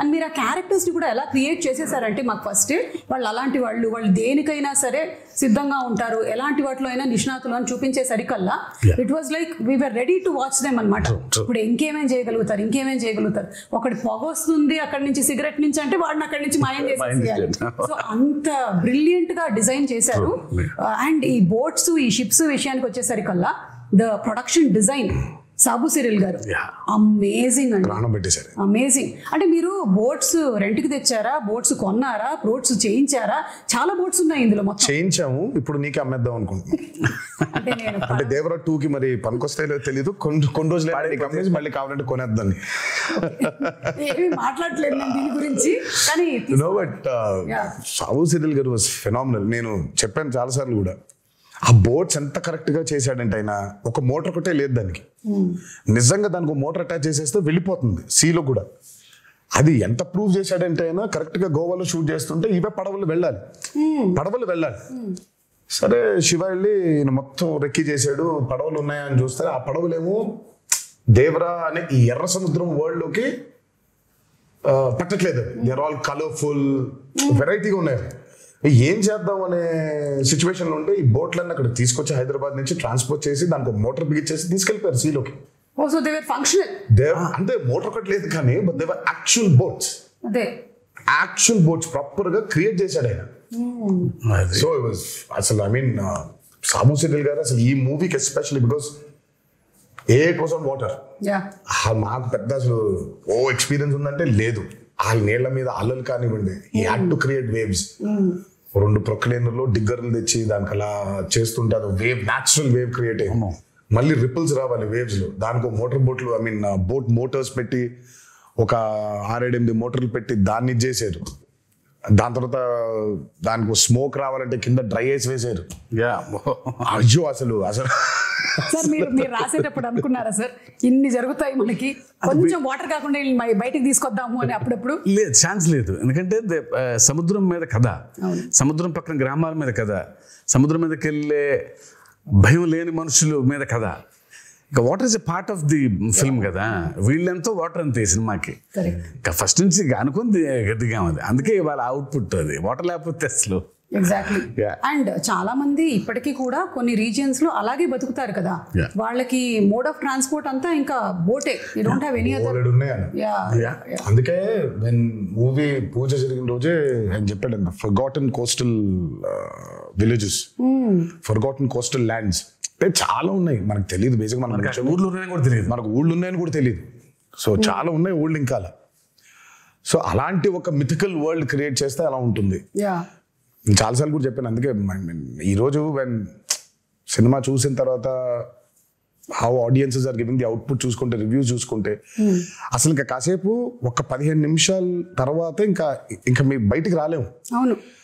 And మీరు ఆ క్యారెక్టర్స్ని కూడా ఎలా క్రియేట్ చేసేసారంటే మాకు ఫస్ట్ వాళ్ళు అలాంటి వాళ్ళు వాళ్ళు దేనికైనా సరే సిద్ధంగా ఉంటారు. ఎలాంటి వాటిలో అయినా నిష్ణాతులు అని చూపించేసరికల్లా it was like we're ready to watch them అనమాట ఇప్పుడు ఇంకేమేం చేయగలుగుతారు ఇంకేమేం చేయగలుగుతారు? ఒకటి పొగ వస్తుంది అక్కడి నుంచి సిగరెట్ నుంచి అంటే వాడిని అక్కడి నుంచి మాయం చేసేయాలి. సో అంత బ్రిలియంట్గా డిజైన్ చేశారు. అండ్ ఈ బోట్స్ ఈ షిప్స్ విషయానికి వచ్చేసరికల్లా the production design Sabu Cyril గారు. అమేజింగ్ అండి. ప్రాణం పెట్టేశారు. అమేజింగ్ అంటే మీరు బోట్స్ రెంట్కి తెచ్చారా? బోట్స్ కొన్నారా? బోట్స్ చేయించారా? చాలా బోట్స్ ఉన్నాయి ఇందులో మొత్తం. చేయించాము. ఇప్పుడు నీకే అమ్మేద్దాం అనుకుంటున్నాం. అంటే నేను అంటే దేవరా టూ కి మరి పనికొస్తే తెలీదు. కొన్ని కొన్ని రోజులు అమ్మేసి మళ్ళీ కావాలంటే కొనేద్దాన్ని. ఏమీ మాట్లాడలేదు నేను దీని గురించి. కానీ no but Yeah. Sabu Cyril గారు వాజ్ ఫెనామినల్ నేను చెప్పాను చాలా సార్లు కూడా. ఆ బోట్స్ ఎంత కరెక్ట్గా చేశాడంటే ఆయన ఒక మోటార్ ఒకటే లేదు దానికి. నిజంగా దానికి మోటార్ అటాచ్ చేసేస్తే వెళ్ళిపోతుంది సీలో కూడా. అది ఎంత ప్రూవ్ చేశాడంటే ఆయన కరెక్ట్గా గోవాలో షూట్ చేస్తుంటే ఇవే పడవలు వెళ్ళాలి. పడవలు వెళ్ళాలి. సరే శివ వెళ్ళి ఈయన మొత్తం రెక్కి చేశాడు పడవలు ఉన్నాయా అని చూస్తే ఆ పడవలేమో దేవరా అనే ఈ ఎర్ర సముద్రం వరల్డ్లోకి ఆ, పట్టట్లేదు. దేర్ ఆల్ కలర్ఫుల్ వెరైటీగా ఉన్నాయి. ఏం చేద్దాం అనే సిచ్యువేషన్లో ఉంటే ఈ బోట్లన్నీ అక్కడ తీసుకొచ్చి హైదరాబాద్ నుంచి ట్రాన్స్పోర్ట్ చేసి దానికి మోటార్ బిగించేసి తీసుకెళ్ళిపోయారు సీలోకి so they were functional they అంటే మోటార్ ఒకటి లేదు కానీ but they were actual boats అదే. యాక్చువల్ బోట్స్ ప్రాపర్గా క్రియేట్ చేశాడు ఆయన. సో ఇట్ వాజ్ అసలు ఐ మీన్ సాము సిరియల్ గారు అసలు ఈ మూవీకి especially because uh it was on water yeah మాకు పెద్ద అసలు ఓ ఎక్స్పీరియన్స్ ఉందంటే లేదు. ఆ నీళ్ళ మీద అల్లలు కానివ్వండి. ఈ హ్యాడ్ టు క్రియేట్ వేవ్స్ రెండు ప్రొక్లేనర్లో డిగ్గర్లు తెచ్చి దానికి అలా చేస్తుంటే అది వేవ్ న్యాచురల్ వేవ్ క్రియేట్ అయ్యి మళ్ళీ రిపుల్స్ రావాలి వేవ్స్లో. దానికి మోటార్ బోట్లు ఐ మీన్ బోట్ మోటార్స్ పెట్టి ఒక ఆరేడెనిమిది మోటార్లు పెట్టి దాన్ని చేశారు దాని తర్వాత దానికి స్మోక్ రావాలంటే కింద డ్రై ఐస్ వేసారు. యా అయ్యో అసలు అసలు సార్ మీరు మీరు రాసేటప్పుడు అనుకున్నారా సార్? ఇన్ని జరుగుతాయి మనకి. కొంచెం వాటర్ కాకుండా బయటికి తీసుకొద్దాము అని అప్పుడప్పుడు? లేదు ఛాన్స్ లేదు. ఎందుకంటే సముద్రం మీద కథ. సముద్రం పక్కన గ్రామాల మీద కథ. సముద్రం మీదకి వెళ్ళే భయం లేని మనుషుల మీద కథ. ఇక water is a part of the film కదా. వీళ్ళెంతో వాటర్ అంతే సినిమాకి. ఫస్ట్ నుంచి అనుకుని దిగాం అది అందుకే ఇవాళ అవుట్పుట్ అది. వాటర్ లేకపోతే అసలు ఎగ్జాక్ట్లీ. అండ్ చాలా మంది ఇప్పటికీ కూడా కొన్ని రీజియన్స్లో అలాగే బతుకుతారు కదా. వాళ్ళకి మోడ్ ఆఫ్ ట్రాన్స్పోర్ట్ అంతా ఇంకా బోటే you don't have any other బోలెడు ఉన్నాయి అన్న. యా అందుకే వెన్ మూవీ పూజ జరిగిన రోజే ఆయన చెప్పాడు forgotten coastal villages forgotten coastal lands చాలా ఉన్నాయి. మనకు తెలియదు బేసిక్ మనం ఊర్లో ఉన్నాయని కూడా తెలియదు. మనకు ఊళ్ళు ఉన్నాయని కూడా తెలియదు. సో చాలా ఉన్నాయి ఊళ్ళు ఇంకా అలా. సో అలాంటి ఒక మిథికల్ వరల్డ్ క్రియేట్ చేస్తే అలా ఉంటుంది. యా నేను చాలాసార్లు కూడా చెప్పాను అందుకే ఈరోజు వెన్ సినిమా చూసిన తర్వాత how audiences are giving the output చూసుకుంటే రివ్యూస్ చూసుకుంటే అసలు ఇంకా కాసేపు ఒక పదిహేను నిమిషాల తర్వాత ఇంకా ఇంకా మీ బయటికి రాలేము. అవును.